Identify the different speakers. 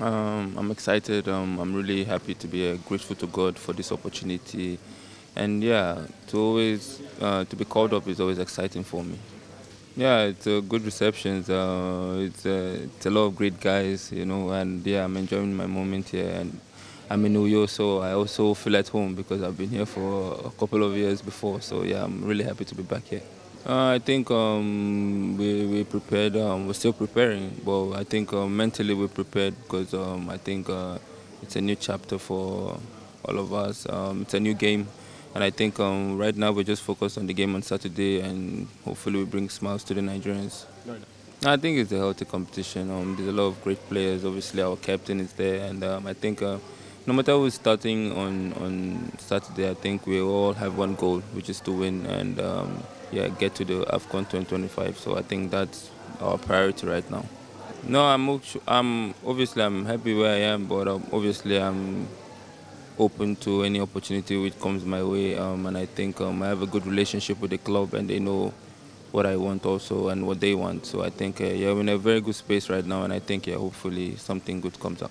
Speaker 1: Um, I'm excited. Um, I'm really happy to be uh, grateful to God for this opportunity, and yeah, to always uh, to be called up is always exciting for me. Yeah, it's a good reception. Uh, it's, uh, it's a lot of great guys, you know, and yeah, I'm enjoying my moment here. And I'm in Uyo, so I also feel at home because I've been here for a couple of years before. So yeah, I'm really happy to be back here. Uh, I think um, we we prepared. Um, we're still preparing, but I think uh, mentally we're prepared because um, I think uh, it's a new chapter for all of us. Um, it's a new game, and I think um, right now we're just focused on the game on Saturday, and hopefully we bring smiles to the Nigerians. I think it's a healthy competition. There's a lot of great players. Obviously, our captain is there, and I think uh, no matter who's starting on on Saturday, I think we all have one goal, which is to win and um, yeah, get to the AFCON 2025. So I think that's our priority right now. No, I'm I'm obviously I'm happy where I am, but um, obviously I'm open to any opportunity which comes my way. Um, and I think um, I have a good relationship with the club, and they know what I want also and what they want. So I think uh, yeah, we're in a very good space right now, and I think yeah, hopefully something good comes up.